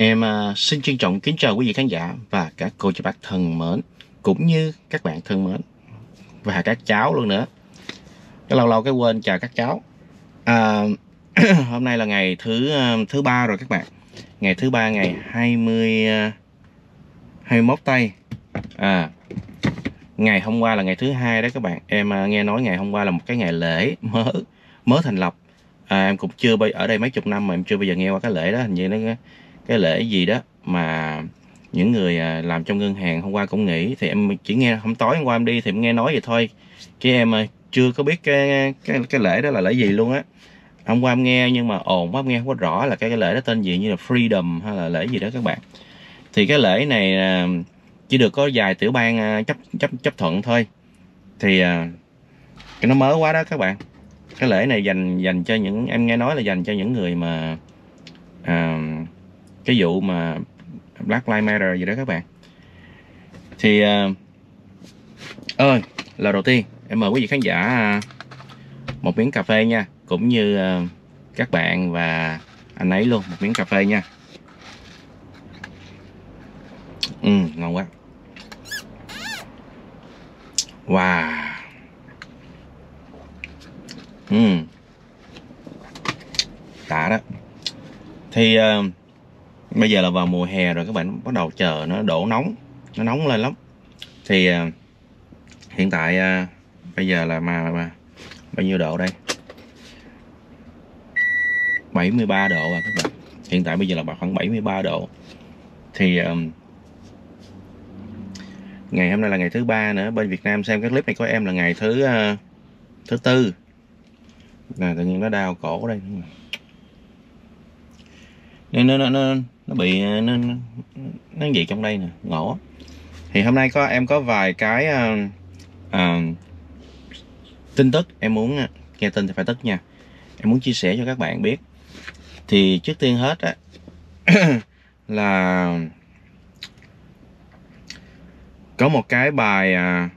Em à, xin trân trọng kính chào quý vị khán giả và các cô chú bác thân mến cũng như các bạn thân mến và các cháu luôn nữa. Cái lâu lâu cái quên chào các cháu. À, hôm nay là ngày thứ à, thứ ba rồi các bạn. Ngày thứ ba ngày 20 21 à, tây. À ngày hôm qua là ngày thứ hai đó các bạn. Em nghe nói ngày hôm qua là một cái ngày lễ mới mới thành lập. À, em cũng chưa ở đây mấy chục năm mà em chưa bao giờ nghe qua cái lễ đó hình như nó cái lễ gì đó mà những người à, làm trong ngân hàng hôm qua cũng nghỉ thì em chỉ nghe hôm tối hôm qua em đi thì em nghe nói vậy thôi. Chứ em à, chưa có biết cái cái cái lễ đó là lễ gì luôn á. Hôm qua em nghe nhưng mà ồn quá em nghe không có rõ là cái, cái lễ đó tên gì như là freedom hay là lễ gì đó các bạn. Thì cái lễ này à, chỉ được có vài tiểu bang chấp chấp chấp thuận thôi. Thì cái nó mới quá đó các bạn. Cái lễ này dành dành cho những em nghe nói là dành cho những người mà uh, cái vụ mà Black Lives Matter gì đó các bạn. Thì uh, ơi là đầu tiên em mời quý vị khán giả à, một miếng cà phê nha cũng như uh, các bạn và anh ấy luôn một miếng cà phê nha. Ừ ngon quá. Wow. Ừ. Đã đó. Thì uh, bây giờ là vào mùa hè rồi các bạn bắt đầu chờ nó đổ nóng nó nóng lên lắm. Thì uh, hiện tại uh, bây giờ là mà, mà bao nhiêu độ đây? 73 độ à các bạn. Hiện tại bây giờ là khoảng 73 độ. Thì à, ngày hôm nay là ngày thứ ba nữa. Bên Việt Nam xem cái clip này của em là ngày thứ uh, thứ tư. Là tự nhiên nó đau cổ đây nên nó, nó, nó, nó bị nó, nó, nó gì trong đây nè ngổ thì hôm nay có em có vài cái uh, uh, tin tức em muốn ờ, nghe tin thì phải tức nha. Em muốn chia sẻ cho các bạn biết. Thì trước tiên hết á là có một cái bài à,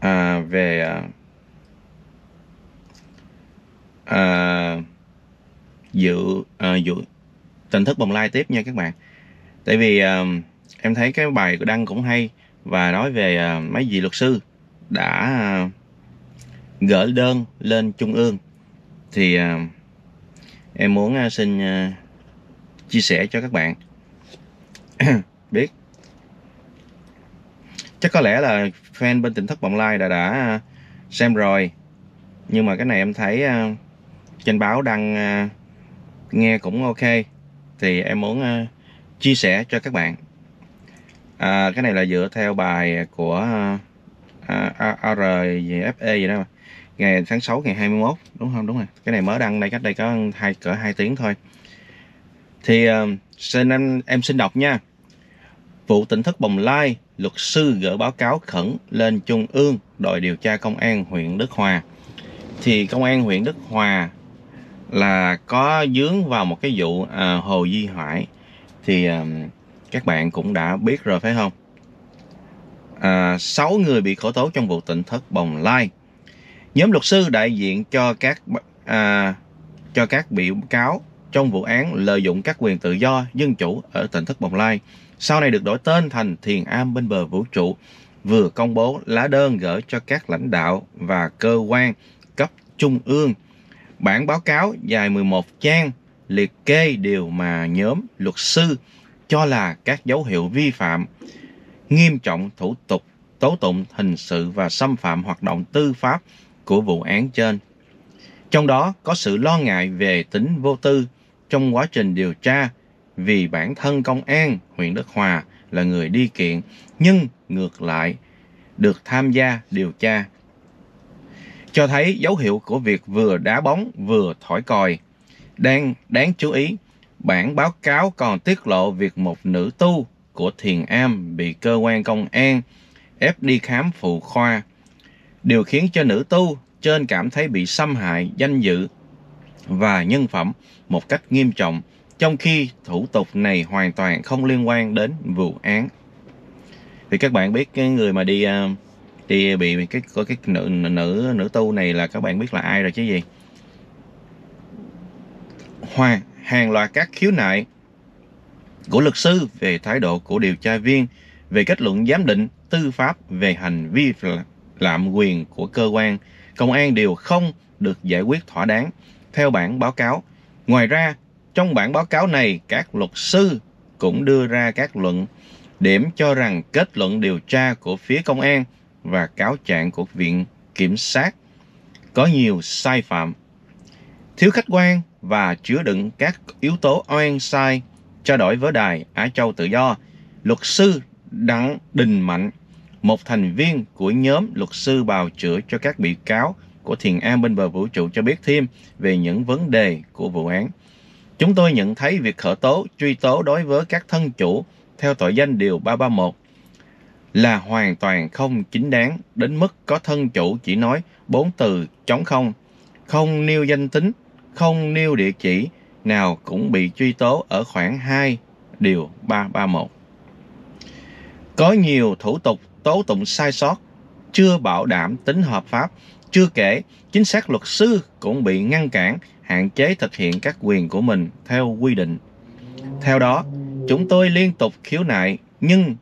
à, về à, dự à, tình thức bồng lai tiếp nha các bạn. Tại vì uh, em thấy cái bài của đăng cũng hay và nói về uh, mấy vị luật sư đã uh, gửi đơn lên trung ương. Thì uh, em muốn uh, xin uh, chia sẻ cho các bạn. Biết. Chắc có lẽ là fan bên tỉnh thất bồng lai đã đã xem rồi. Nhưng mà cái này em thấy uh, trên báo đăng uh, nghe cũng ok. Thì em muốn uh, chia sẻ cho các bạn. À, cái này là dựa theo bài của uh, ARFE gì đó mà. đó. Ngày tháng 6 ngày 21 đúng không? Đúng rồi. Cái này mới đăng đây cách đây có hai cỡ hai tiếng thôi. Thì uh, xin em em xin đọc nha. Vụ tỉnh thất bồng lai luật sư gửi báo cáo khẩn lên trung ương đội điều tra công an huyện đức hòa. Thì công an huyện đức hòa là có dướng vào một cái vụ à, Hồ Di Hoại thì à, các bạn cũng đã biết rồi phải không? À, 6 người bị khởi tố trong vụ tỉnh thất Bồng Lai. Nhóm luật sư đại diện cho các à, cho các bị cáo trong vụ án lợi dụng các quyền tự do dân chủ ở tỉnh thất Bồng Lai sau này được đổi tên thành Thiền Am bên bờ vũ trụ vừa công bố lá đơn gửi cho các lãnh đạo và cơ quan cấp trung ương Bản báo cáo dài 11 trang liệt kê điều mà nhóm luật sư cho là các dấu hiệu vi phạm, nghiêm trọng thủ tục, tố tụng hình sự và xâm phạm hoạt động tư pháp của vụ án trên. Trong đó có sự lo ngại về tính vô tư trong quá trình điều tra vì bản thân công an huyện Đức Hòa là người đi kiện nhưng ngược lại được tham gia điều tra cho thấy dấu hiệu của việc vừa đá bóng vừa thổi còi. Đang đáng chú ý, bản báo cáo còn tiết lộ việc một nữ tu của Thiền Am bị cơ quan công an ép đi khám phụ khoa. Điều khiến cho nữ tu trên cảm thấy bị xâm hại danh dự và nhân phẩm một cách nghiêm trọng, trong khi thủ tục này hoàn toàn không liên quan đến vụ án. Thì các bạn biết cái người mà đi uh, thì bị cái có cái nữ nữ nữ tu này là các bạn biết là ai rồi chứ gì hoa hàng loạt các khiếu nại của luật sư về thái độ của điều tra viên về kết luận giám định tư pháp về hành vi lạm quyền của cơ quan công an đều không được giải quyết thỏa đáng theo bản báo cáo. Ngoài ra, trong bản báo cáo này, các luật sư cũng đưa ra các luận điểm cho rằng kết luận điều tra của phía công an và cáo trạng của viện kiểm sát có nhiều sai phạm, thiếu khách quan và chứa đựng các yếu tố oan sai. Trao đổi với đài Á Châu Tự Do, luật sư Đặng Đình Mạnh, một thành viên của nhóm luật sư bào chữa cho các bị cáo của Thiền An bên bờ vũ trụ cho biết thêm về những vấn đề của vụ án. Chúng tôi nhận thấy việc khởi tố, truy tố đối với các thân chủ theo tội danh Điều 331 là hoàn toàn không chính đáng đến mức có thân chủ chỉ nói bốn từ chống không, không nêu danh tính, không nêu địa chỉ nào cũng bị truy tố ở khoảng 2 điều 331. Có nhiều thủ tục tố tụng sai sót, chưa bảo đảm tính hợp pháp, chưa kể chính xác luật sư cũng bị ngăn cản, hạn chế thực hiện các quyền của mình theo quy định. Theo đó, chúng tôi liên tục khiếu nại nhưng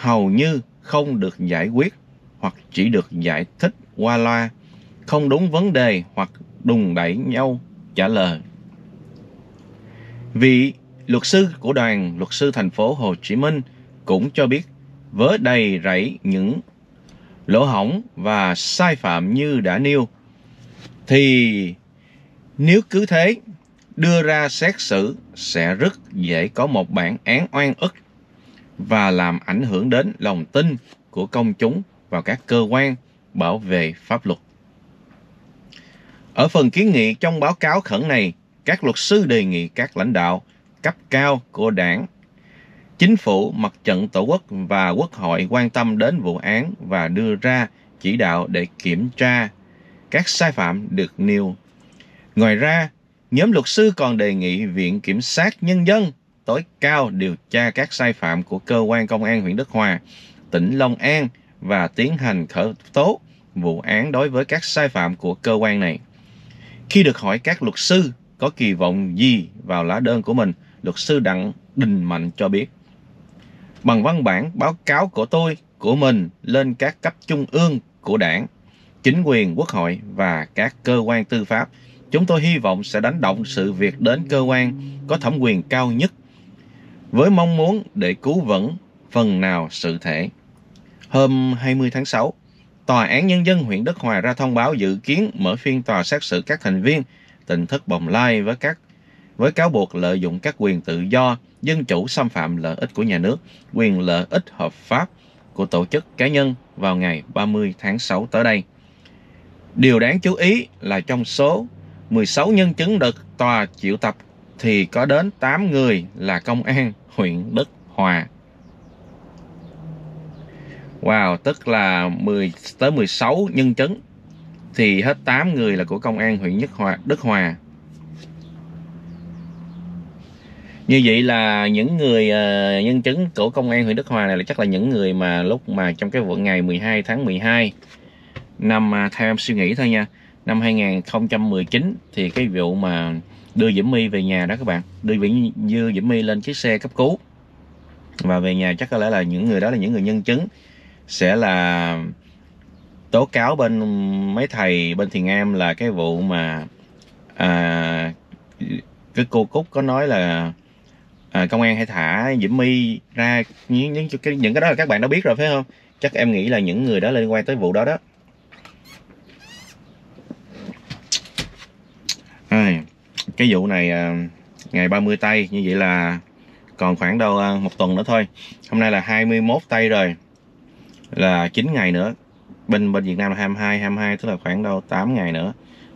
hầu như không được giải quyết hoặc chỉ được giải thích qua loa, không đúng vấn đề hoặc đùng đẩy nhau trả lời. Vị luật sư của đoàn luật sư thành phố Hồ Chí Minh cũng cho biết với đầy rẫy những lỗ hỏng và sai phạm như đã nêu thì nếu cứ thế đưa ra xét xử sẽ rất dễ có một bản án oan ức và làm ảnh hưởng đến lòng tin của công chúng vào các cơ quan bảo vệ pháp luật. Ở phần kiến nghị trong báo cáo khẩn này, các luật sư đề nghị các lãnh đạo cấp cao của đảng, chính phủ, mặt trận tổ quốc và quốc hội quan tâm đến vụ án và đưa ra chỉ đạo để kiểm tra các sai phạm được nêu. Ngoài ra, nhóm luật sư còn đề nghị Viện Kiểm sát Nhân dân tối cao điều tra các sai phạm của cơ quan công an huyện Đức Hòa, tỉnh Long An và tiến hành khởi tố vụ án đối với các sai phạm của cơ quan này. Khi được hỏi các luật sư có kỳ vọng gì vào lá đơn của mình, luật sư Đặng Đình Mạnh cho biết. Bằng văn bản báo cáo của tôi, của mình lên các cấp trung ương của đảng, chính quyền, quốc hội và các cơ quan tư pháp, chúng tôi hy vọng sẽ đánh động sự việc đến cơ quan có thẩm quyền cao nhất với mong muốn để cứu vãn phần nào sự thể. Hôm 20 tháng 6, Tòa án Nhân dân huyện Đức Hòa ra thông báo dự kiến mở phiên tòa xét xử các thành viên tỉnh thất bồng lai với các với cáo buộc lợi dụng các quyền tự do, dân chủ xâm phạm lợi ích của nhà nước, quyền lợi ích hợp pháp của tổ chức cá nhân vào ngày 30 tháng 6 tới đây. Điều đáng chú ý là trong số 16 nhân chứng được tòa triệu tập thì có đến 8 người là công an huyện Đức Hòa. Wow, tức là 10 tới 16 nhân chứng thì hết 8 người là của công an huyện Nhất Hòa, Đức Hòa. Như vậy là những người uh, nhân chứng của công an huyện Đức Hòa này là chắc là những người mà lúc mà trong cái vụ ngày 12 tháng 12 năm à, uh, theo em suy nghĩ thôi nha. Năm 2019 thì cái vụ mà đưa Diễm My về nhà đó các bạn, đưa đưa Diễm My lên chiếc xe cấp cứu. Và về nhà chắc có lẽ là những người đó là những người nhân chứng. Sẽ là tố cáo bên mấy thầy bên thiền am là cái vụ mà à, cái cô cúc có nói là à, công an hãy thả diễm my ra những những cái những cái đó là các bạn đã biết rồi phải không? Chắc em nghĩ là những người đó liên quan tới vụ đó đó. À, cái vụ này à, ngày 30 tây như vậy là còn khoảng đâu à, một tuần nữa thôi. Hôm nay là 21 tây rồi là 9 ngày nữa. Bên bên Việt Nam là 22 22 tức là khoảng đâu 8 ngày nữa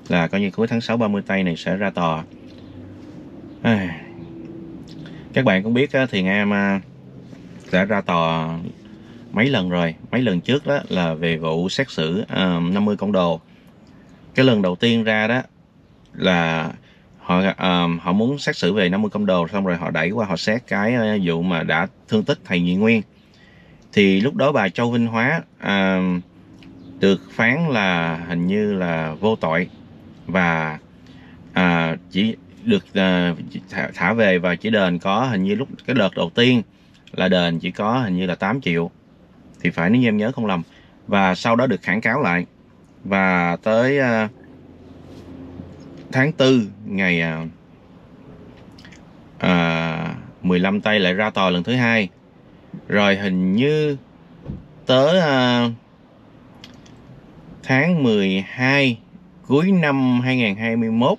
là coi như cuối tháng 6 30 tây này sẽ ra tòa. À, các bạn cũng biết thì em à, đã ra tòa mấy lần rồi. Mấy lần trước đó là về vụ xét xử uh, 50 con đồ. Cái lần đầu tiên ra đó là họ um, họ muốn xét xử về 50 công đồ xong rồi họ đẩy qua họ xét cái uh, vụ mà đã thương tích thầy Nhị Nguyên. Thì lúc đó bà Châu Vinh Hóa um, được phán là hình như là vô tội và uh, chỉ được uh, thả, thả về và chỉ đền có hình như lúc cái đợt đầu tiên là đền chỉ có hình như là 8 triệu. Thì phải nếu như em nhớ không lầm. Và sau đó được kháng cáo lại. Và tới uh, tháng 4 ngày à, à 15 tây lại ra tòa lần thứ hai. Rồi hình như tới à, tháng 12 cuối năm 2021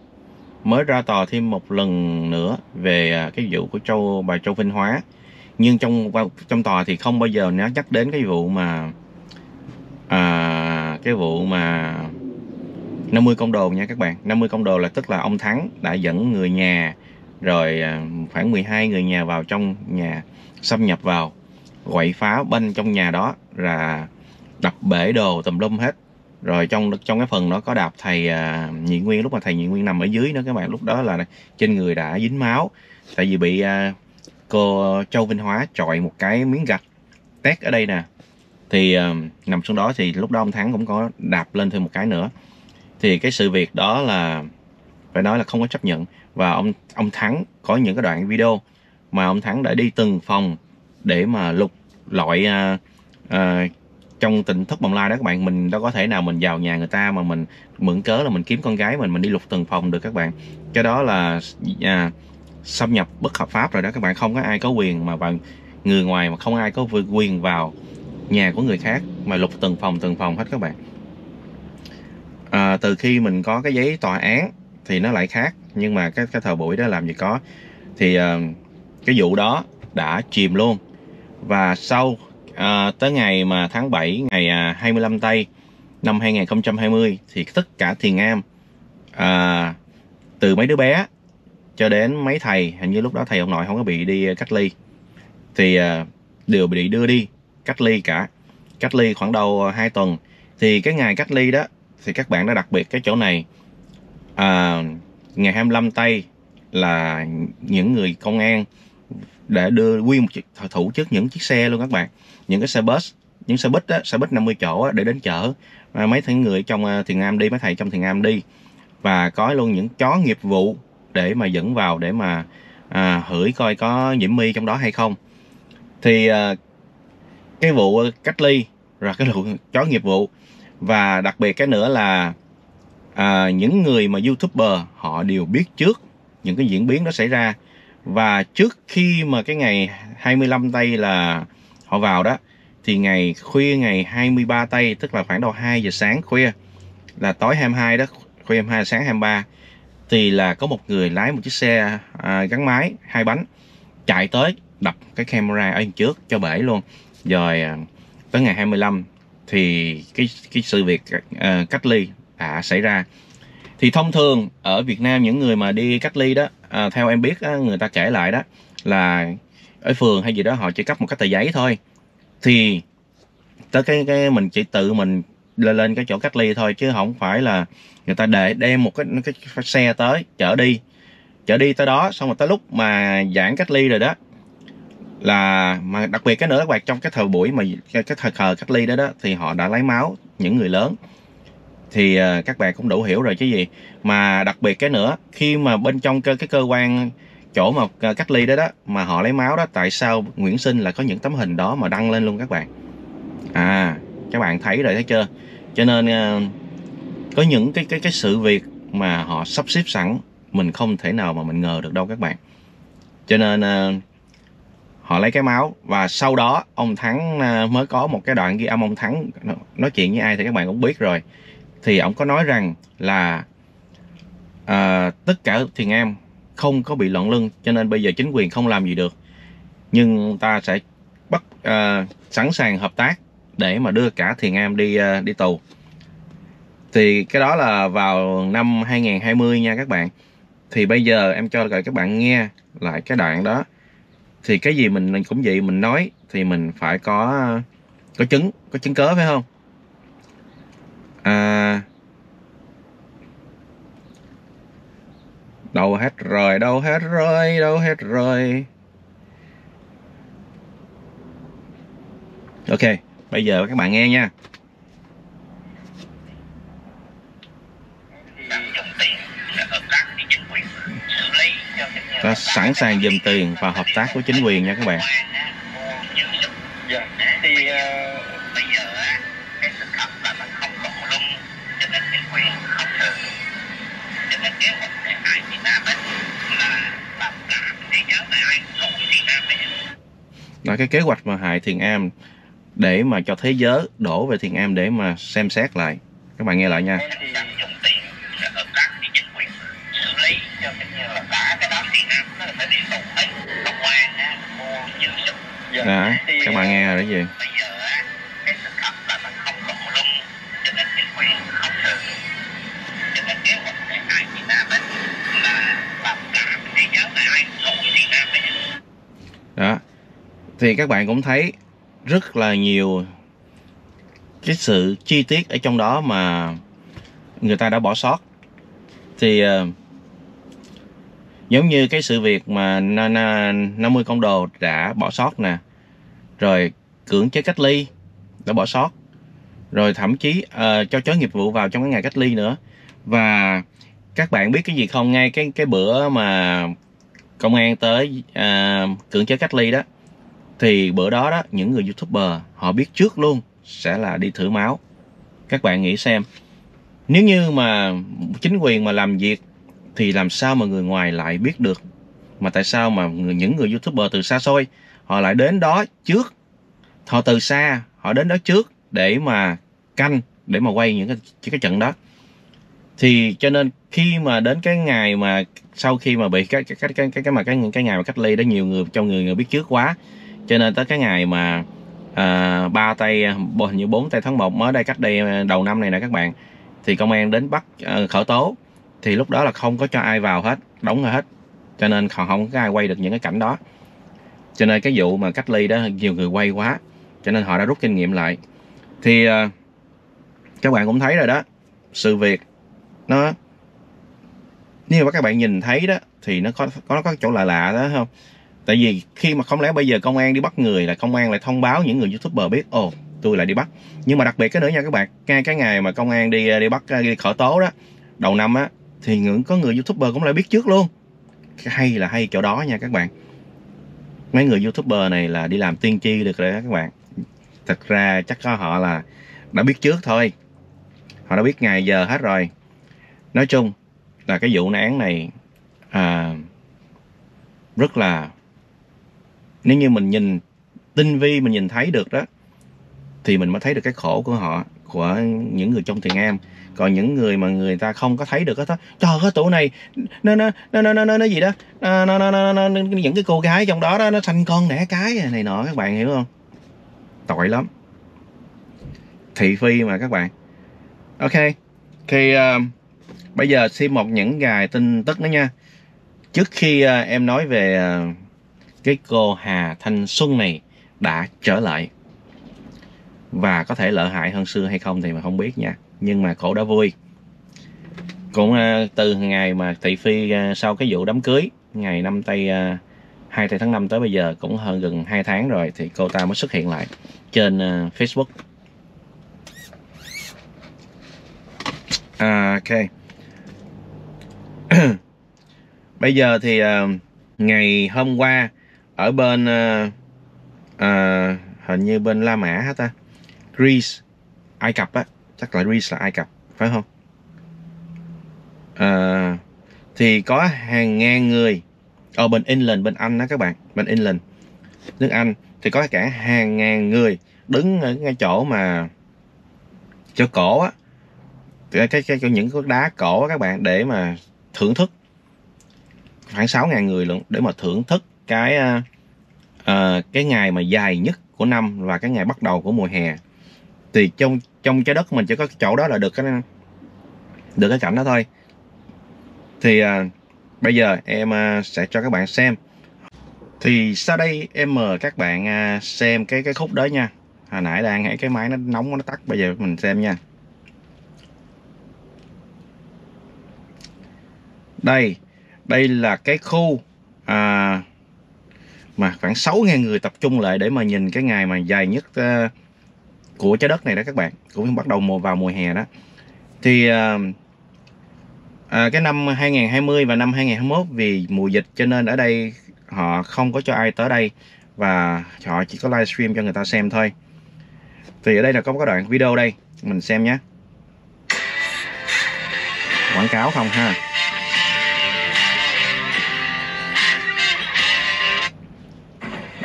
mới ra tòa thêm một lần nữa về à, cái vụ của châu bà Châu Vinh Hóa. Nhưng trong trong tòa thì không bao giờ nó nhắc đến cái vụ mà à, cái vụ mà 50 công đồ nha các bạn. 50 công đồ là tức là ông Thắng đã dẫn người nhà rồi à, khoảng 12 người nhà vào trong nhà xâm nhập vào quậy phá bên trong nhà đó là đập bể đồ tùm lum hết. Rồi trong trong cái phần đó có đạp thầy à, nhị nguyên lúc mà thầy nhị nguyên nằm ở dưới nữa các bạn lúc đó là trên người đã dính máu. Tại vì bị à, cô châu vinh hóa chọi một cái miếng gạch tét ở đây nè. Thì à, nằm xuống đó thì lúc đó ông thắng cũng có đạp lên thêm một cái nữa thì cái sự việc đó là phải nói là không có chấp nhận. Và ông ông thắng có những cái đoạn video mà ông thắng đã đi từng phòng để mà lục loại uh, à, uh, à, trong tỉnh thất bồng lai đó các bạn. Mình đâu có thể nào mình vào nhà người ta mà mình mượn cớ là mình kiếm con gái mình mình đi lục từng phòng được các bạn. Cái đó là à, xâm nhập bất hợp pháp rồi đó các bạn. Không có ai có quyền mà bạn người ngoài mà không ai có quyền vào nhà của người khác mà lục từng phòng từng phòng hết các bạn à, từ khi mình có cái giấy tòa án thì nó lại khác nhưng mà cái cái thời buổi đó làm gì có. Thì à, cái vụ đó đã chìm luôn. Và sau à, tới ngày mà tháng 7 ngày à, 25 tây năm 2020 thì tất cả thiền am à, từ mấy đứa bé cho đến mấy thầy hình như lúc đó thầy ông nội không có bị đi cách ly thì à, đều bị đưa đi cách ly cả. Cách ly khoảng đầu 2 tuần. Thì cái ngày cách ly đó thì các bạn đã đặc biệt cái chỗ này. À, ngày 25 tây là những người công an để đưa quy một thủ trước những chiếc xe luôn các bạn. Những cái xe bus những xe buýt á, xe buýt 50 chỗ á, để đến chở à, mấy thằng người trong uh, thiền am đi mấy thầy trong thiền am đi. Và có luôn những chó nghiệp vụ để mà dẫn vào để mà à, hửi coi có nhiễm mi trong đó hay không. Thì à, cái vụ à, cách ly rồi cái vụ chó nghiệp vụ và đặc biệt cái nữa là à, những người mà youtuber họ đều biết trước những cái diễn biến đó xảy ra. Và trước khi mà cái ngày 25 tây là họ vào đó thì ngày khuya ngày 23 tây tức là khoảng đầu 2 giờ sáng khuya là tối 22 đó khuya 22 sáng 23 thì là có một người lái một chiếc xe à, gắn máy hai bánh chạy tới đập cái camera ở trước cho bể luôn. Rồi à, tới ngày 25 thì cái cái sự việc uh, cách ly đã xảy ra. Thì thông thường ở Việt Nam những người mà đi cách ly đó à, theo em biết á, người ta kể lại đó là ở phường hay gì đó họ chỉ cấp một cái tờ giấy thôi. Thì tới cái cái mình chỉ tự mình lên lên cái chỗ cách ly thôi chứ không phải là người ta để đem một cái, cái, cái xe tới chở đi. Chở đi tới đó xong rồi tới lúc mà giãn cách ly rồi đó là mà đặc biệt cái nữa các bạn trong cái thời buổi mà cái, cái thời khờ cách ly đó đó thì họ đã lấy máu những người lớn. Thì uh, các bạn cũng đủ hiểu rồi chứ gì. Mà đặc biệt cái nữa khi mà bên trong cơ cái cơ quan chỗ mà ờ, cách ly đó đó mà họ lấy máu đó tại sao Nguyễn Sinh là có những tấm hình đó mà đăng lên luôn các bạn? À các bạn thấy rồi thấy chưa? Cho nên uh, có những cái cái cái sự việc mà họ sắp xếp sẵn mình không thể nào mà mình ngờ được đâu các bạn. Cho nên uh, họ lấy cái máu và sau đó ông Thắng ờ, mới có một cái đoạn ghi âm ông Thắng nói chuyện với ai thì các bạn cũng biết rồi. Thì ông có nói rằng là uh, tất cả thiền am không có bị loạn lưng cho nên bây giờ chính quyền không làm gì được. Nhưng ta sẽ bắt uh, sẵn sàng hợp tác để mà đưa cả thiền am đi uh, đi tù. Thì cái đó là vào năm 2020 nha các bạn. Thì bây giờ em cho các bạn nghe lại cái đoạn đó thì cái gì mình cũng vậy, mình nói thì mình phải có có chứng có chứng cớ, phải không? À đâu hết rồi, đâu hết rồi, đâu hết rồi. Ok, bây giờ các bạn nghe nha. Ta sẵn sàng dùm tiền và hợp tác với chính quyền nha các bạn. Dạ thì ờ, bây giờ á cái sự thật là nó không đủ luôn cho nên chính quyền không sự cho nên kế hoạch để ai Việt Nam ấy là làm cả thế giới này ai cũng lỗi Việt Nam ấy là cái kế hoạch mà hại thiền am để mà cho thế giới đổ về thiền am để mà xem xét lại. Các bạn nghe lại nha. Em thì này ai? Cũng lỗi Việt Nam ấy đó. Thì các bạn cũng thấy rất là nhiều cái sự chi tiết ở trong đó mà người ta đã bỏ sót. Thì ờ, giống như cái sự việc mà na- na- 50 con đồ đã bỏ sót nè rồi cưỡng chế cách ly đã bỏ sót. Rồi thậm chí uh, cho chó nghiệp vụ vào trong cái ngày cách ly nữa. Và các bạn biết cái gì không? Ngay cái cái bữa mà công an tới uh, cưỡng chế cách ly đó thì bữa đó đó những người youtuber họ biết trước luôn sẽ là đi thử máu. Các bạn nghĩ xem nếu như mà chính quyền mà làm việc thì làm sao mà người ngoài lại biết được? Mà tại sao mà người, những người youtuber từ xa xôi họ lại đến đó trước. Họ từ xa họ đến đó trước để mà canh để mà quay những cái cái trận đó. Thì cho nên khi mà đến cái ngày mà sau khi mà bị cái cái cái cái cái, cái mà cái cái ngày mà cách ly đó nhiều người trong người người biết trước quá. Cho nên tới cái ngày mà à, ba tay hình như bốn tay tháng 1 mới đây cách đây à, đầu năm này nè các bạn thì công an đến bắt à, khởi tố. Thì lúc đó là không có cho ai vào hết đóng hết. Cho nên họ không có ai quay được những cái cảnh đó cho nên cái vụ mà cách ly đó nhiều người quay quá, cho nên họ đã rút kinh nghiệm lại. Thì à, các bạn cũng thấy rồi đó, sự việc nó, nếu mà các bạn nhìn thấy đó, thì nó có có, nó có chỗ lạ lạ đó, không? Tại vì khi mà không lẽ bây giờ công an đi bắt người là công an lại thông báo những người youtuber biết, ồ, tôi lại đi bắt. Nhưng mà đặc biệt cái nữa nha các bạn, ngay cái ngày mà công an đi à, đi bắt à, đi khởi tố đó, đầu năm á, thì những có người youtuber cũng lại biết trước luôn. Hay là hay chỗ đó nha các bạn mấy người youtuber này là đi làm tiên tri được rồi đó các bạn. Thật ra chắc có họ là đã biết trước thôi. Họ đã biết ngày giờ hết rồi. Nói chung là cái vụ án này à, rất là nếu như mình nhìn tinh vi mình nhìn thấy được đó thì mình mới thấy được cái khổ của họ của những người trong thiền am còn những người mà người ta không có thấy được đó trời ơi tụi này nó nó nó nó nó nó, gì đó nó, nó, nó, nó, nó, nó, những cái cô gái trong đó đó nó sanh con đẻ cái này nọ các bạn hiểu không tội lắm thị phi mà các bạn ok thì uh, bây giờ xin một những gài tin tức nữa nha trước khi uh, em nói về uh, cái cô Hà Thanh Xuân này đã trở lại và có thể lợi hại hơn xưa hay không thì mà không biết nha nhưng mà cổ đã vui. Cũng uh, từ ngày mà thị phi uh, sau cái vụ đám cưới ngày năm tây ờ, uh, 2 tây tháng 5 tới bây giờ cũng hơn gần 2 tháng rồi thì cô ta mới xuất hiện lại trên uh, Facebook. À, ok. Bây giờ thì uh, ngày hôm qua ở bên uh, uh, hình như bên La Mã hả ta? Greece Ai Cập á chắc là Greece là Ai Cập phải không? À, thì có hàng ngàn người ở bên England bên Anh đó các bạn bên England nước Anh thì có cả hàng ngàn người đứng ở ngay chỗ mà chỗ cổ á cái cái, cái những cái đá cổ á các bạn để mà thưởng thức. Khoảng 6 ngàn người luôn để mà thưởng thức cái uh, uh, cái ngày mà dài nhất của năm và cái ngày bắt đầu của mùa hè. Thì trong trong trái đất mình chỉ có chỗ đó là được cái được cái cảnh đó thôi. Thì à, bây giờ em à, sẽ cho các bạn xem. Thì sau đây em mời các bạn à, xem cái cái khúc đó nha. Hồi nãy đang hãy cái máy nó nóng nó tắt bây giờ mình xem nha. Đây đây là cái khu à, mà khoảng 6.000 người tập trung lại để mà nhìn cái ngày mà dài nhất uh, của trái đất này đó các bạn cũng bắt đầu mùa vào mùa hè đó. Thì à, à cái năm 2020 và năm 2021 vì mùa dịch cho nên ở đây họ không có cho ai tới đây và họ chỉ có livestream cho người ta xem thôi. Thì ở đây là có cái đoạn video đây mình xem nhé. Quảng cáo không ha?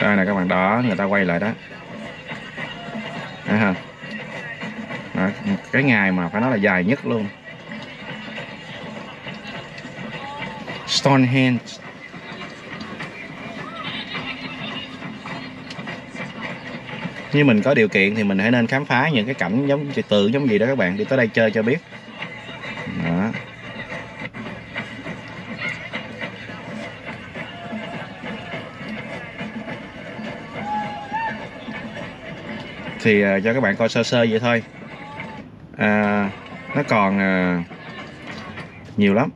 Đây nè các bạn đó người ta quay lại đó. Đấy ha. Đó, cái ngày mà phải nói là dài nhất luôn. Stonehenge. Như mình có điều kiện thì mình hãy nên khám phá những cái cảnh giống tượng giống gì đó các bạn đi tới đây chơi cho biết. Thì uh, cho các bạn coi sơ sơ vậy thôi. À, nó còn uh, nhiều lắm.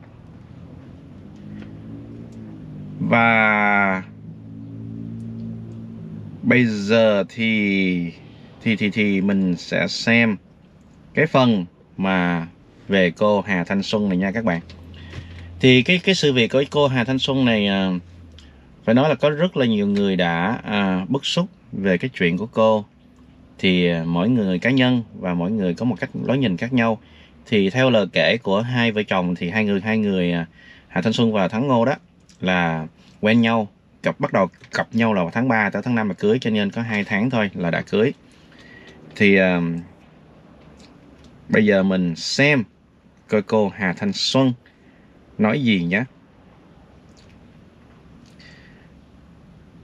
Và bây giờ thì thì thì thì mình sẽ xem cái phần mà về cô Hà Thanh Xuân này nha các bạn. Thì cái cái sự việc của cô Hà Thanh Xuân này uh, phải nói là có rất là nhiều người đã à, bức xúc về cái chuyện của cô thì ờ, mỗi người cá nhân và mỗi người có một cách lối nhìn khác nhau. Thì theo lời kể của hai vợ chồng thì hai người hai người à, Hà Thanh Xuân và Thắng Ngô đó là quen nhau cặp bắt đầu cặp nhau là vào tháng 3 tới tháng 5 là cưới cho nên có hai tháng thôi là đã cưới. Thì uh, bây giờ mình xem coi cô Hà Thanh Xuân nói gì nhé.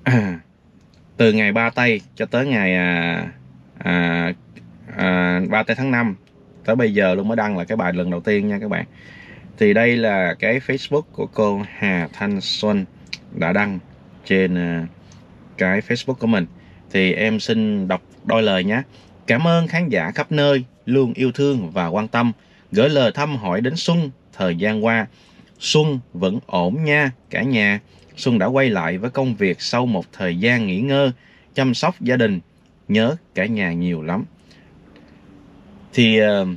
À, từ ngày ba tây cho tới ngày uh, à, à, 3 tới tháng 5 tới bây giờ luôn mới đăng là cái bài lần đầu tiên nha các bạn. Thì đây là cái Facebook của cô Hà Thanh Xuân đã đăng trên à, cái Facebook của mình. Thì em xin đọc đôi lời nhé. Cảm ơn khán giả khắp nơi luôn yêu thương và quan tâm. Gửi lời thăm hỏi đến Xuân thời gian qua. Xuân vẫn ổn nha cả nhà. Xuân đã quay lại với công việc sau một thời gian nghỉ ngơi chăm sóc gia đình nhớ cả nhà nhiều lắm. Thì uh,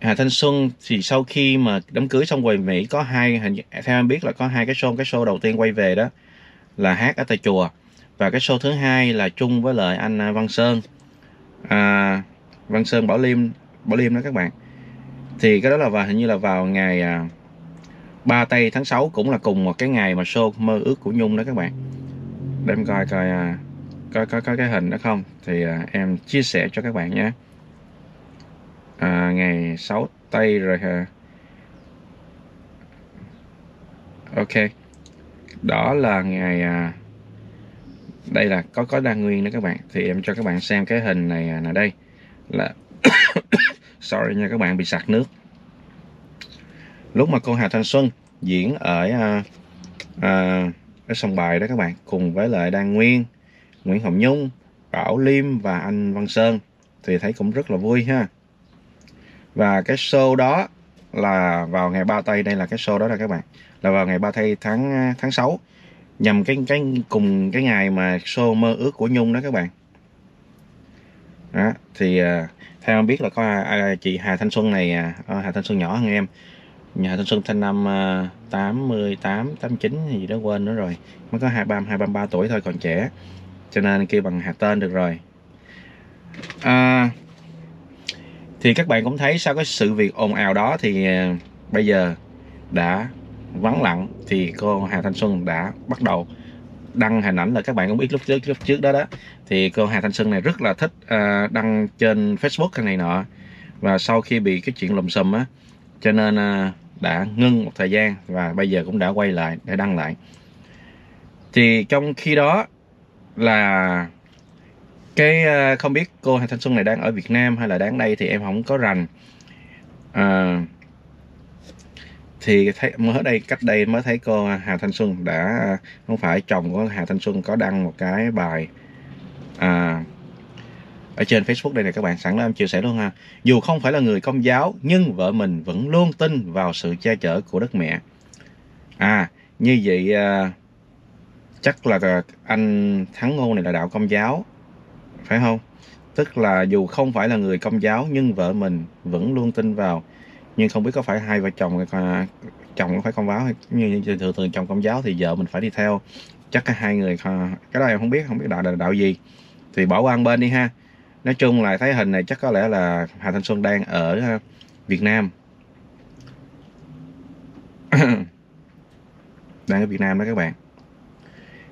Hà Thanh Xuân thì sau khi mà đám cưới xong về Mỹ có hai hình theo em biết là có hai cái show cái show đầu tiên quay về đó là hát ở tại chùa và cái show thứ hai là chung với lại anh à, Văn Sơn. À, Văn Sơn Bảo Liêm Bảo Liêm đó các bạn. Thì cái đó là vào hình như là vào ngày à, 3 tây tháng 6 cũng là cùng một cái ngày mà show mơ ước của Nhung đó các bạn. Để em coi coi à, có có có cái hình đó không? Thì à, em chia sẻ cho các bạn nhé. À, ngày 6 tây rồi hả? Ok. Đó là ngày à, đây là có có đa nguyên đó các bạn. Thì em cho các bạn xem cái hình này là đây. Là sorry nha các bạn bị sặc nước. Lúc mà cô Hà Thanh Xuân diễn ở à, à, ở sông bài đó các bạn cùng với lại Đan Nguyên. Nguyễn Hồng Nhung Bảo Liêm và anh Văn Sơn thì thấy cũng rất là vui ha. Và cái show đó là vào ngày 3 tây đây là cái show đó là các bạn là vào ngày 3 tây tháng tháng 6 nhằm cái cái cùng cái ngày mà show mơ ước của Nhung đó các bạn. Đó thì à, theo em biết là có à, chị Hà Thanh Xuân này à, ờ, Hà Thanh Xuân nhỏ hơn em. Nhà Thanh Xuân thanh năm à, 88 89 gì đó quên nữa rồi mới có hai ba hai ba tuổi thôi còn trẻ cho nên kêu bằng hạt tên được rồi. À, thì các bạn cũng thấy sau cái sự việc ồn ào đó thì à, bây giờ đã vắng lặng thì cô Hà Thanh Xuân đã bắt đầu đăng hình ảnh là các bạn cũng biết lúc trước lúc trước đó đó. Thì cô Hà Thanh Xuân này rất là thích uh, đăng trên Facebook cái này nọ. Và sau khi bị cái chuyện lùm xùm á cho nên uh, đã ngưng một thời gian và bây giờ cũng đã quay lại để đăng lại. Thì trong khi đó là cái ờ, không biết cô Hà Thanh Xuân này đang ở Việt Nam hay là đang đây thì em không có rành. À, thì thấy mới đây cách đây mới thấy cô Hà Thanh Xuân đã không phải chồng của Hà Thanh Xuân có đăng một cái bài à, ở trên Facebook đây này các bạn sẵn đó em chia sẻ luôn ha. Dù không phải là người công giáo nhưng vợ mình vẫn luôn tin vào sự che chở của đất mẹ. À như vậy à, chắc là anh Thắng Ngô này là đạo công giáo, phải không? Tức là dù không phải là người công giáo, nhưng vợ mình vẫn luôn tin vào. Nhưng không biết có phải hai vợ chồng à, chồng có phải công báo hay như thường thường chồng công giáo thì vợ mình phải đi theo. Chắc cả hai người à, cái đó em không biết không biết đạo là đạo gì. Thì bỏ qua bên đi ha. Nói chung là thấy hình này chắc có lẽ là Hà Thanh Xuân đang ở à, Việt Nam. Đang ở Việt Nam đó các bạn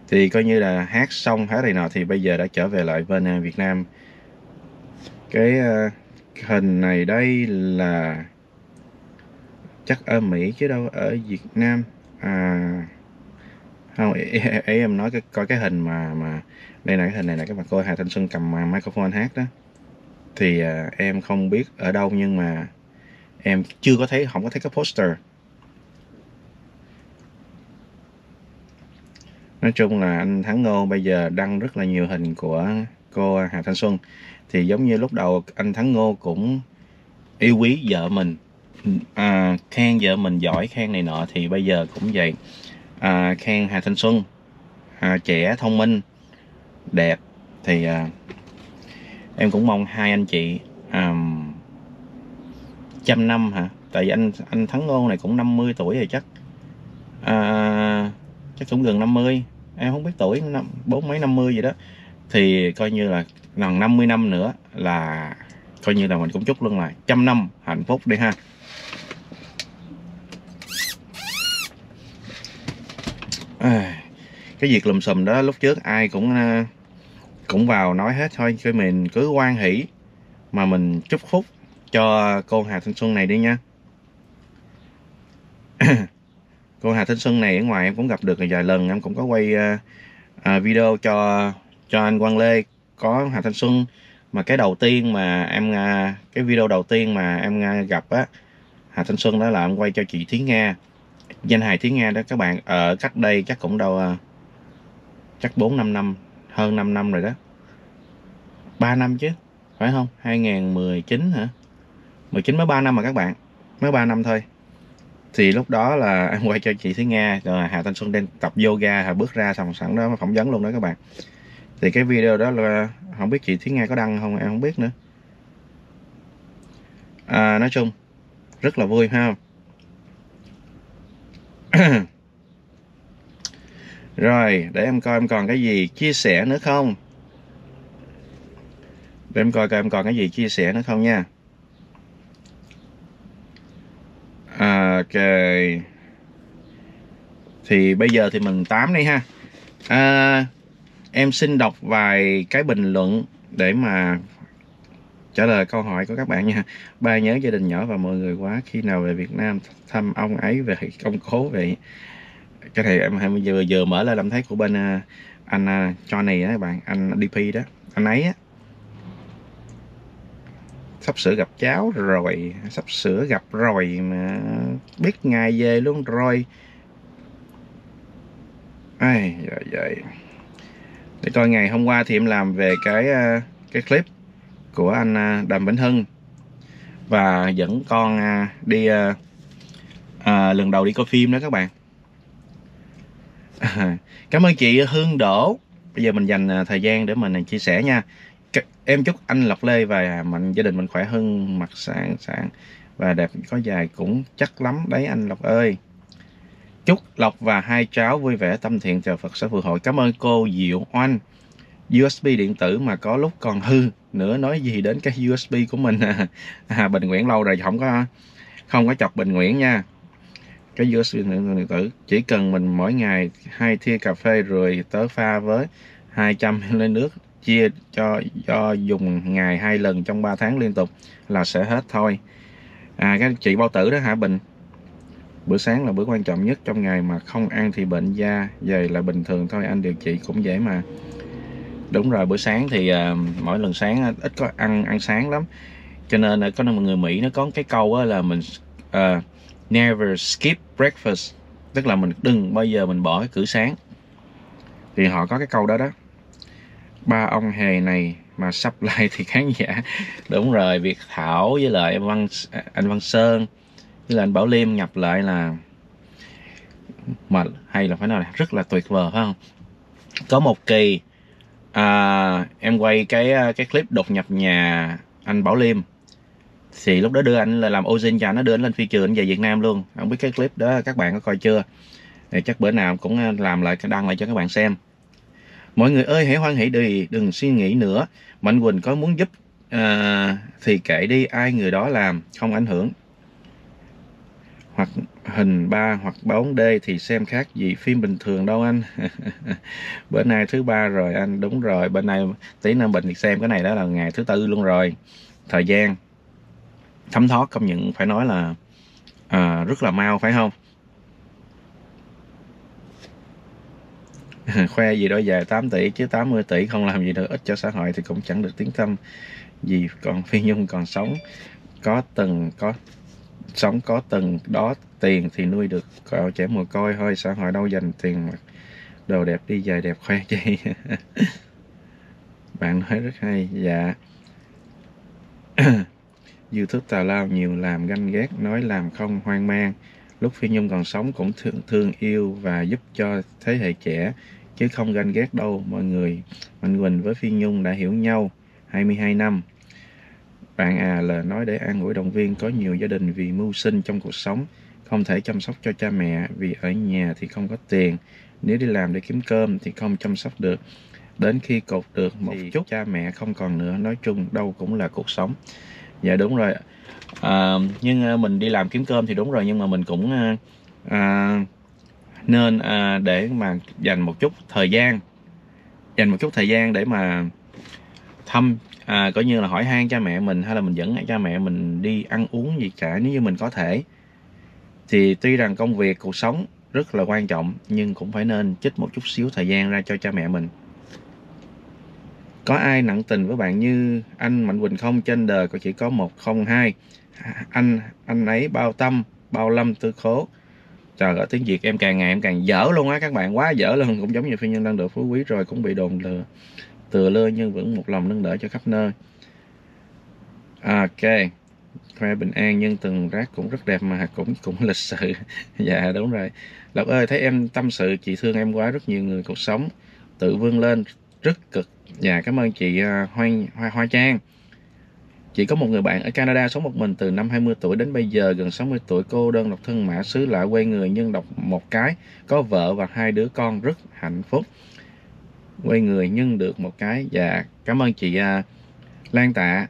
thì coi như là hát xong hát này nọ thì bây giờ đã trở về lại bên Việt Nam. Cái uh, hình này đây là chắc ở Mỹ chứ đâu ở Việt Nam. À không ý, ý, em nói cái coi cái hình mà mà đây là cái hình này là các bạn coi Hà Thanh Xuân cầm microphone hát đó. Thì uh, em không biết ở đâu nhưng mà em chưa có thấy không có thấy cái poster. Nói chung là anh Thắng Ngô bây giờ đăng rất là nhiều hình của cô Hà Thanh Xuân. Thì giống như lúc đầu anh Thắng Ngô cũng yêu quý vợ mình à, khen vợ mình giỏi khen này nọ thì bây giờ cũng vậy. À, khen Hà Thanh Xuân à, trẻ thông minh đẹp. Thì à, em cũng mong hai anh chị à, trăm năm hả? Tại vì anh anh Thắng Ngô này cũng 50 tuổi rồi chắc. À, chắc cũng gần 50 em không biết tuổi năm bốn mấy 50 gì đó. Thì coi như là gần 50 năm nữa là coi như là mình cũng chúc luôn là trăm năm hạnh phúc đi ha. À, cái việc lùm xùm đó lúc trước ai cũng ờ, cũng vào nói hết thôi. Cho mình cứ quan hỷ mà mình chúc phúc cho cô Hà Thanh Xuân này đi nha. cô Hà Thanh Xuân này ở ngoài em cũng gặp được vài lần em cũng có quay uh, uh, video cho cho anh Quang Lê. Có Hà Thanh Xuân mà cái đầu tiên mà em uh, cái video đầu tiên mà em uh, gặp á Hà Thanh Xuân đó là em quay cho chị Thúy Nga danh hài Thúy Nga đó. Các bạn ở cách đây chắc cũng đâu uh, chắc 4 5 năm hơn 5 năm rồi đó. 3 năm chứ phải không? 2019 hả? 19 mới 3 năm mà các bạn mới 3 năm thôi thì lúc đó là em quay cho chị Thúy Nga rồi Hà Thanh Xuân đang tập yoga Hà bước ra xong sẵn đó phỏng vấn luôn đó các bạn. Thì cái video đó là không biết chị Thúy Nga có đăng không em không biết nữa. À, nói chung rất là vui ha rồi để em coi em còn cái gì chia sẻ nữa không? Để em coi coi em còn cái gì chia sẻ nữa không nha. Ok. Thì bây giờ thì mình tám đi ha. À, em xin đọc vài cái bình luận để mà trả lời câu hỏi của các bạn nha. Ba nhớ gia đình nhỏ và mọi người quá. Khi nào về Việt Nam thăm ông ấy về công cố vậy? Cái này em hay vừa vừa mở lên làm thấy của bên à, anh à, Johnny đó các bạn. Anh DP đó. Anh ấy á sắp sửa gặp cháu rồi sắp sửa gặp rồi mà biết ngày về luôn rồi. Ai vậy vậy để coi ngày hôm qua thì em làm về cái ờ, cái clip của anh ờ, Đàm Vĩnh Hưng. Và dẫn con ờ, đi à, lần đầu đi coi phim đó các bạn. Cảm ơn chị Hương Đỗ. Bây giờ mình dành thời gian để mình chia sẻ nha em chúc anh Lộc Lê và mạnh gia đình mình khỏe hơn mặt sáng sáng và đẹp có dài cũng chắc lắm đấy anh Lộc ơi. Chúc Lộc và hai cháu vui vẻ tâm thiện chờ Phật sẽ phù hộ. Cảm ơn cô Diệu Oanh. USB điện tử mà có lúc còn hư. Nữa nói gì đến cái USB của mình à, à Bình Nguyễn lâu rồi không có không có chọc Bình Nguyễn nha. Cái USB điện tử chỉ cần mình mỗi ngày hai thia cà phê rồi tớ pha với 200 ml nước chia cho do dùng ngày hai lần trong 3 tháng liên tục là sẽ hết thôi. À các chị bao tử đó hả Bình? Bữa sáng là bữa quan trọng nhất trong ngày mà không ăn thì bệnh da dày là bình thường thôi anh điều trị cũng dễ mà. Đúng rồi bữa sáng thì uh, mỗi lần sáng ít có ăn ăn sáng lắm. Cho nên uh, có một người Mỹ nó có cái câu uh, là mình uh, never skip breakfast. Tức là mình đừng bao giờ mình bỏ cái cử sáng. Thì họ có cái câu đó đó ba ông hề này mà sắp lại thì khán giả. Đúng rồi Việt Thảo với lại anh Văn anh Văn Sơn. Với lại anh Bảo Liêm nhập lại là mà hay là phải nói là rất là tuyệt vời phải không? Có một kỳ à, em quay cái à, cái clip đột nhập nhà anh Bảo Liêm. Thì lúc đó đưa anh là làm Ozin cho anh nó đưa anh lên phi trường về Việt Nam luôn. Không biết cái clip đó các bạn có coi chưa? Thì chắc bữa nào cũng à, làm lại đăng lại cho các bạn xem mọi người ơi hãy hoan hỷ đi đừng suy nghĩ nữa. Mạnh quỳnh có muốn giúp à, thì kệ đi ai người đó làm không ảnh hưởng. Hoặc hình 3 hoặc 4D thì xem khác gì phim bình thường đâu anh. Bữa nay thứ ba rồi anh đúng rồi. Bên nay tí năm bình thì xem cái này đó là ngày thứ tư luôn rồi. Thời gian. Thấm thoát công nhận phải nói là à, rất là mau phải không? khoe gì đó dài 8 tỷ chứ 80 tỷ không làm gì được ít cho xã hội thì cũng chẳng được tiếng tâm. Gì còn phi nhung còn sống có từng có sống có từng đó tiền thì nuôi được cậu trẻ mồ côi. Thôi xã hội đâu dành tiền mà đồ đẹp đi dài đẹp khoe chi. Bạn nói rất hay dạ. Youtube tào lao nhiều làm ganh ghét nói làm không hoang mang. Lúc phi nhung còn sống cũng thương, thương yêu và giúp cho thế hệ trẻ chứ không ganh ghét đâu mọi người. Mạnh quỳnh với phi nhung đã hiểu nhau 22 năm. Bạn à là nói để an ủi động viên có nhiều gia đình vì mưu sinh trong cuộc sống không thể chăm sóc cho cha mẹ vì ở nhà thì không có tiền. Nếu đi làm để kiếm cơm thì không chăm sóc được. Đến khi cột được một thì chút cha mẹ không còn nữa. Nói chung đâu cũng là cuộc sống. Dạ đúng rồi. À, nhưng à, mình đi làm kiếm cơm thì đúng rồi nhưng mà mình cũng à, à, nên à, để mà dành một chút thời gian dành một chút thời gian để mà thăm à, coi như là hỏi han cha mẹ mình hay là mình dẫn cha mẹ mình đi ăn uống gì cả nếu như mình có thể. Thì tuy rằng công việc cuộc sống rất là quan trọng nhưng cũng phải nên chích một chút xíu thời gian ra cho cha mẹ mình. Có ai nặng tình với bạn như anh Mạnh Quỳnh không? Trên đời có chỉ có một không hai. Anh anh ấy bao tâm bao lâm tư khố trời ơi tiếng việt em càng ngày em càng dở luôn á các bạn quá dở luôn. Cũng giống như phi nhân đang được phú quý rồi cũng bị đồn lừa. Tựa lơ nhưng vẫn một lòng nâng đỡ cho khắp nơi. Ok khoe bình an nhưng từng rác cũng rất đẹp mà cũng cũng lịch sự. Dạ đúng rồi. Lộc ơi thấy em tâm sự chị thương em quá rất nhiều người cuộc sống tự vươn lên rất cực. Dạ cảm ơn chị à, uh, hoa, hoa hoa trang. Chị có một người bạn ở Canada sống một mình từ năm 20 tuổi đến bây giờ gần 60 tuổi cô đơn độc thân mã xứ lạ quê người nhưng độc một cái có vợ và hai đứa con rất hạnh phúc. Quê người nhưng được một cái. Và dạ, cảm ơn chị à, Lan Tạ.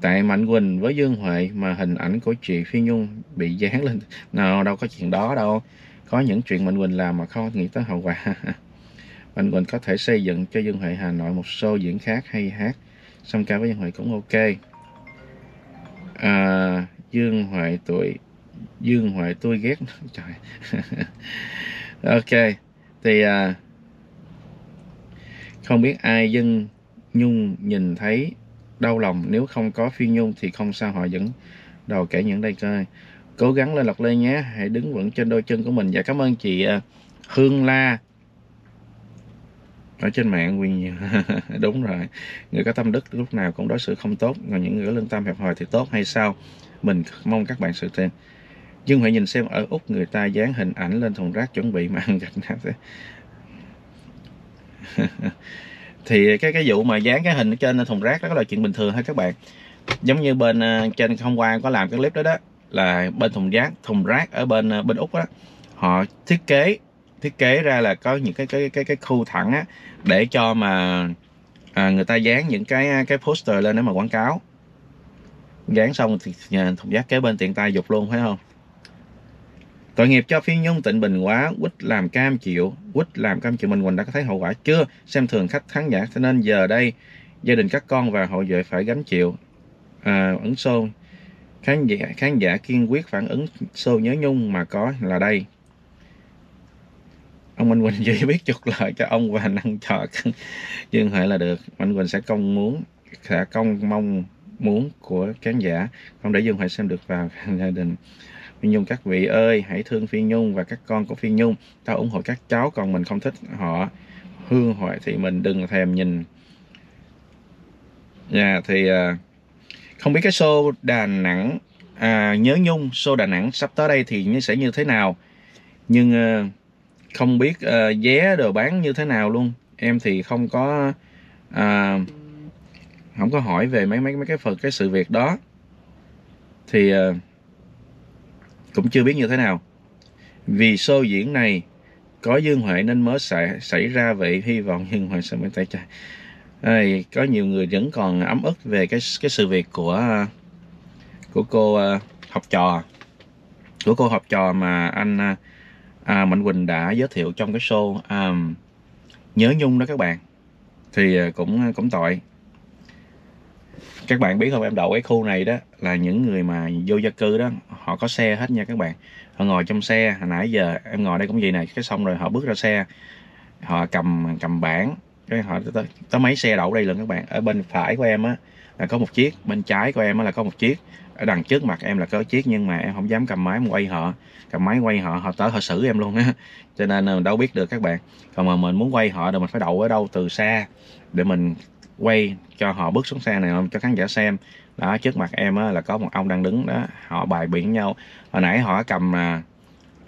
Tại Mạnh Quỳnh với Dương Huệ mà hình ảnh của chị Phi Nhung bị dán lên. Nào đâu có chuyện đó đâu. Có những chuyện Mạnh Quỳnh làm mà không nghĩ tới hậu quả. Mạnh Quỳnh có thể xây dựng cho Dương Huệ Hà Nội một show diễn khác hay hát. Song ca với Dương Huệ cũng ok à, Dương hoại tuổi Dương hoại tôi ghét. Trời. Ok thì à, không biết ai dân Nhung nhìn thấy đau lòng. Nếu không có Phi Nhung thì không sao họ vẫn đầu kể những đây coi. Cố gắng lên lọc lê nhé. Hãy đứng vững trên đôi chân của mình. Và cảm ơn chị à, Hương La ở trên mạng quyền nhiều đúng rồi. Người có tâm đức lúc nào cũng đối xử không tốt còn những người có lương tâm hẹp hòi thì tốt hay sao? Mình mong các bạn sự thêm. Nhưng hãy nhìn xem ở úc người ta dán hình ảnh lên thùng rác chuẩn bị mà ăn gạch nát thì cái cái vụ mà dán cái hình ở trên thùng rác đó là chuyện bình thường hay các bạn. Giống như bên à, trên hôm qua có làm cái clip đó đó, là bên thùng rác thùng rác ở bên à, bên úc đó, họ thiết kế thiết kế ra là có những cái cái cái cái khu thẳng á để cho mà à, người ta dán những cái à, cái poster lên để mà quảng cáo. Dán xong thì nhà thùng rác kế bên tiện tay dục luôn phải không? Tội nghiệp cho phi nhung tịnh bình quá quýt làm cam chịu quýt làm cam chịu. Mình quỳnh đã có thấy hậu quả chưa? Xem thường khách khán giả cho nên giờ đây gia đình các con và hậu vệ phải gánh chịu. À, ứng xô khán giả khán giả kiên quyết phản ứng xô nhớ nhung mà có là đây ông Minh Quỳnh chỉ biết chuộc lợi cho ông và năng trò Dương Huệ là được. Minh Quỳnh sẽ công muốn sẽ công mong muốn của khán giả. Không để Dương Huệ xem được vào gia đình. Phi Nhung các vị ơi hãy thương Phi Nhung và các con của Phi Nhung. Ta ủng hộ các cháu còn mình không thích họ. Hương hoại thì mình đừng thèm nhìn. Dạ yeah, thì uh, không biết cái show Đà Nẵng à, nhớ Nhung show Đà Nẵng sắp tới đây thì sẽ như thế nào. Nhưng uh, không biết uh, vé đồ bán như thế nào luôn. Em thì không có uh, không có hỏi về mấy mấy mấy cái phần cái sự việc đó. Thì uh, cũng chưa biết như thế nào. Vì show diễn này có Dương Huệ nên mới xảy, xảy ra vậy hy vọng Dương Huệ sẽ mới tay trái à, có nhiều người vẫn còn ấm ức về cái cái sự việc của của cô uh, học trò. Của cô học trò mà anh uh, à, Mạnh Quỳnh đã giới thiệu trong cái show à, nhớ nhung đó các bạn. Thì à, cũng à, cũng tội. Các bạn biết không em đậu cái khu này đó là những người mà vô gia cư đó họ có xe hết nha các bạn. Họ ngồi trong xe hồi nãy giờ em ngồi đây cũng vậy này cái xong rồi họ bước ra xe họ cầm cầm bảng cái họ tới, tới mấy xe đậu đây lần các bạn. Ở bên phải của em á là có một chiếc bên trái của em á là có một chiếc. Ở đằng trước mặt em là có chiếc nhưng mà em không dám cầm máy quay họ. Cầm máy quay họ họ tới họ xử em luôn á. Cho nên mình đâu biết được các bạn. Còn mà mình muốn quay họ thì mình phải đậu ở đâu từ xa để mình quay cho họ bước xuống xe này cho khán giả xem. Đó trước mặt em á, là có một ông đang đứng đó họ bài biển nhau. Hồi nãy họ cầm à,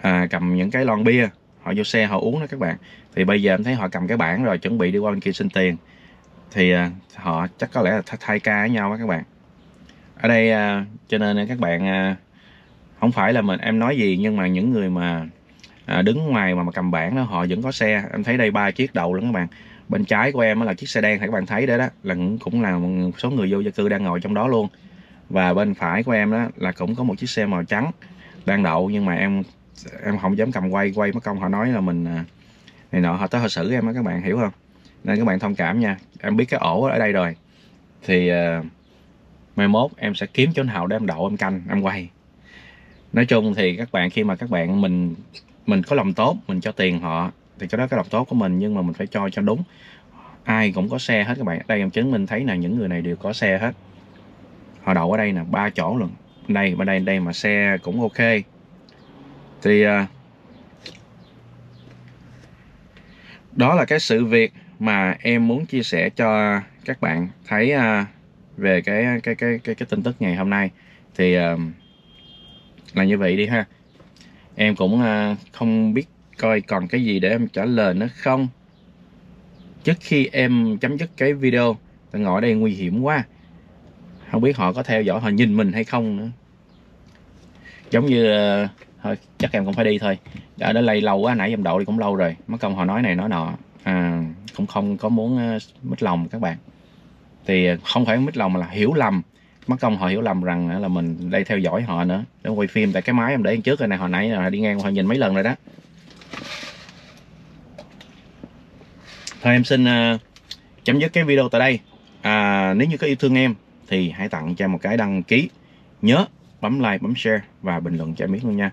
à cầm những cái lon bia họ vô xe họ uống đó các bạn. Thì bây giờ em thấy họ cầm cái bảng rồi chuẩn bị đi qua bên kia xin tiền. Thì à, họ chắc có lẽ là thay ca với nhau á các bạn. Ở đây à, cho nên à, các bạn không phải là mình em nói gì nhưng mà những người mà à, đứng ngoài mà, mà cầm bảng đó họ vẫn có xe. Em thấy đây ba chiếc đầu luôn các bạn. Bên trái của em là chiếc xe đen các bạn thấy đấy đó là cũng là một số người vô gia cư đang ngồi trong đó luôn. Và bên phải của em đó là cũng có một chiếc xe màu trắng đang đậu nhưng mà em em không dám cầm quay quay mất công. Họ nói là mình à, này nọ. Họ tới họ xử em á các bạn hiểu không? Nên các bạn thông cảm nha. Em biết cái ổ ở đây rồi. Thì uh, mai mốt em sẽ kiếm chỗ nào để em đậu em canh em quay. Nói chung thì các bạn khi mà các bạn mình mình có lòng tốt mình cho tiền họ thì cái đó cái lòng tốt của mình nhưng mà mình phải cho cho đúng. Ai cũng có xe hết các bạn. Đây em chứng minh thấy là những người này đều có xe hết. Họ đậu ở đây nè ba chỗ luôn. Đây bên đây đây mà xe cũng ok thì à, đó là cái sự việc mà em muốn chia sẻ cho các bạn thấy à, về cái cái cái cái cái tin tức ngày hôm nay. Thì à, là như vậy đi ha. Em cũng không biết coi còn cái gì để em trả lời nữa không. Trước khi em chấm dứt cái video tôi ngồi ở đây nguy hiểm quá. Không biết họ có theo dõi họ nhìn mình hay không nữa. Giống như uh, thôi chắc em cũng phải đi thôi. Ở đó lây lâu quá nãy em đậu đi cũng lâu rồi. Mất công họ nói này nói nọ. À, cũng không có muốn uh, mít lòng các bạn. Thì ờ, không phải mít lòng mà là hiểu lầm. Mất công họ hiểu lầm rằng ờ, là mình đây theo dõi họ nữa. Để quay phim tại cái máy em để trước rồi này hồi nãy là đi ngang họ nhìn mấy lần rồi đó. Thôi em xin uh, chấm dứt cái video tại đây. À, nếu như có yêu thương em thì hãy tặng cho một cái đăng ký. Nhớ bấm like bấm share và bình luận cho em biết luôn nha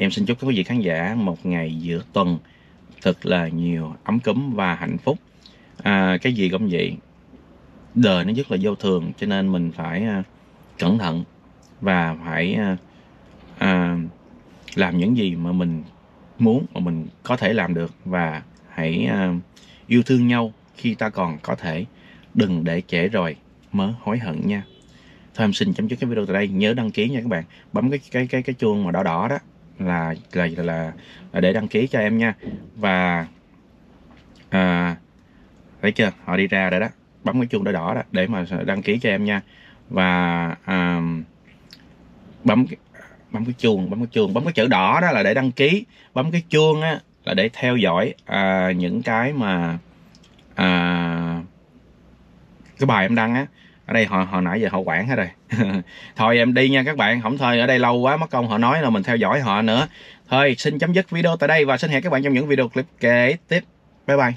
em xin chúc các quý vị khán giả một ngày giữa tuần thật là nhiều ấm cúm và hạnh phúc. À, cái gì cũng vậy đời nó rất là vô thường cho nên mình phải à, cẩn thận và phải à, à, làm những gì mà mình muốn mà mình có thể làm được và hãy à, yêu thương nhau khi ta còn có thể. Đừng để trễ rồi mới hối hận nha. Thôi em xin chấm dứt cái video tại đây. Nhớ đăng ký nha các bạn. Bấm cái cái cái cái chuông mà đỏ đỏ đó là là là, là để đăng ký cho em nha. Và à, thấy chưa? Họ đi ra rồi đó. Bấm cái chuông đỏ đỏ đó để mà đăng ký cho em nha. Và à, bấm bấm cái chuông bấm cái chuông bấm cái chữ đỏ đó là để đăng ký. Bấm cái chuông á là để theo dõi à, những cái mà à, cái bài em đăng á ở đây họ hồi nãy giờ họ quản hết rồi. Thôi em đi nha các bạn, không thôi, ở đây lâu quá, mất công họ nói là mình theo dõi họ nữa. Thôi, xin chấm dứt video tại đây và xin hẹn các bạn trong những video clip kế tiếp. Bye bye.